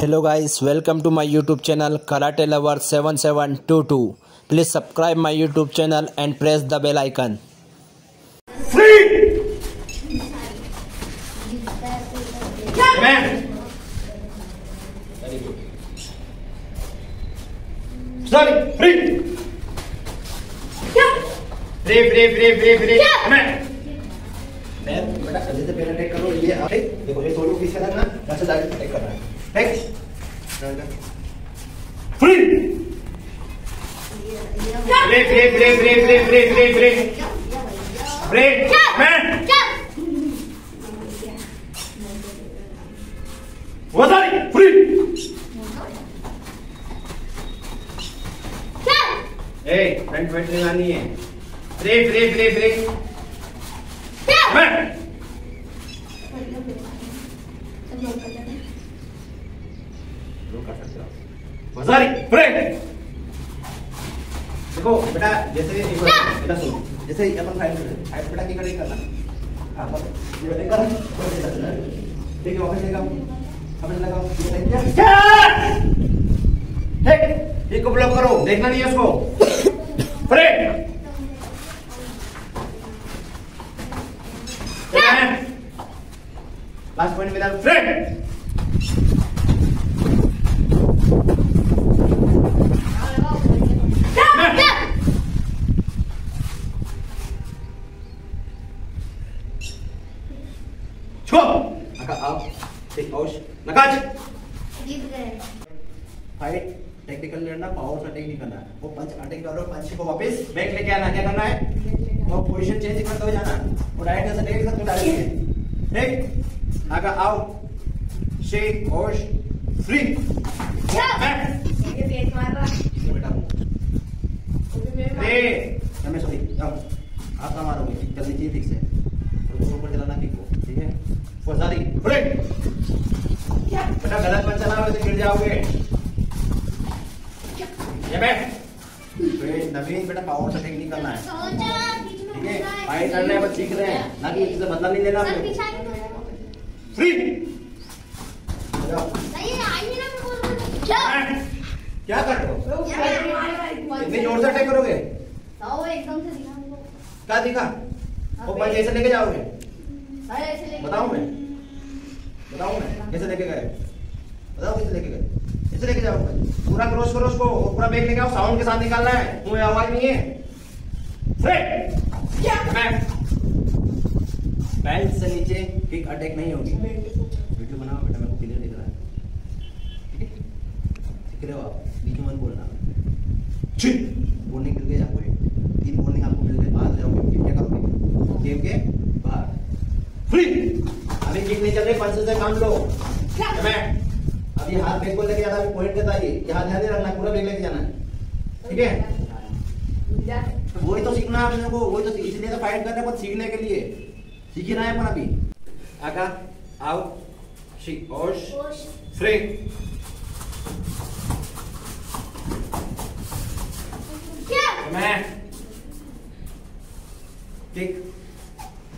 Hello guys welcome to my YouTube channel karate lover seven seven two two please subscribe my YouTube channel and press the bell icon free free free free free free free मैं बेटा पहले करो ये देखो ये दोनों पीछे ना ना तो ठीक Free! Free, free, free, free, free, free, free, free. Free! Man! Wasari! Free! Hey, front weight लगानी है. Free, free, free, free. Man! कर सकते हो. Wasari! Free! देखो बेटा जैसे बेटा सुनो जैसे अपन फाइट कर फाइट बेटा की करें करना। आप ये बेटा कर ठीक है वापस लगाओ वापस लगाओ ये क्या? ठीक, एक को ब्लॉक करो देखना नहीं है उसको। फ्रे लास्ट पॉइंट मेरा फ्रे छो आका आओ ठीक औश नकाज फाइट टेक्निकल लड़ना पावर अटैक नहीं करना है वो पंच अटैक करो पंच को वापस बैक लेके आना, क्या करना है? वो पोजीशन चेंज करते हुए जाना। वो डायरेक्ट से अटैक करते डायरेक्ट ठीक आका आओ। शेक औश फ्री बेटा सॉरी आप मारोगे? जल्दी ठीक से। ऊपर चलाना किक को ठीक है? फौजदारी। बेटा गलत मत चलाओगे तो गिर जाओगे। ये मैं नवीन बेटा पावर से अटैक नहीं करना है। ठीक है? फाइट करना है बस सीख रहे हैं। ना कि इससे बदला नहीं लेना फ्री जाओ। क्या कर रहे हो से करोगे? एकदम से दिखा क्या दिखा? वो पंच ऐसे लेके जाओगे बताऊँ मैं। बताऊँ मैं। कैसे लेके गए? बताओ कैसे लेके गए? कैसे लेके जाओगे पूरा क्रॉस करो उसको। पूरा बैग लेके आओ। साउंड के साथ निकालना है। मुँह में आवाज़ नहीं है। पैंट से नीचे किक अटैक नहीं होगी। वीडियो बनाओ बेटा मेरे को क्लियर दिख रहा है। ठीक है? सीख रहे हो आप। बीच में मत बोलना। छी। वार्निंग मिल गई आपको तीन वार्निंग आपको मिल गई बाहर जाओगे फिर क्या करोगे गेम के बाहर फ्री। अभी किक नहीं चल रही पंच से काम लो। अभी हाथ बैग को लेके जाना अभी पॉइंट देता है ये। हाथ ध्यान नहीं रखना पूरा बैग लेके जाना है। ठीक है? वही तो सीखना है अपने को वही तो इसलिए तो फाइट कर रहे हैं सीखने के लिए। सीख ही रहे हैं अपन अभी। आका आओ। शी ओश। फ्री। मैं किक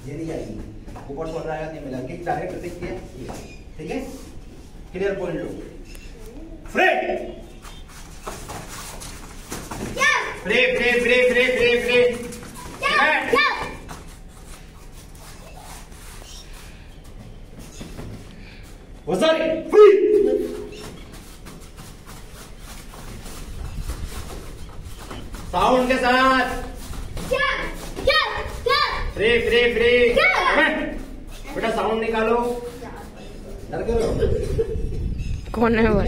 ये नहीं आएगी ऊपर से रहा है नहीं मिला। किक डायरेक्ट अटैक किया। ठीक है? क्लियर पॉइंट लो। Free free free free free free free मैं वजारी साउंड के साथ। फ्री फ्री फ्री बेटा साउंड निकालो। डर करो कौन है वो?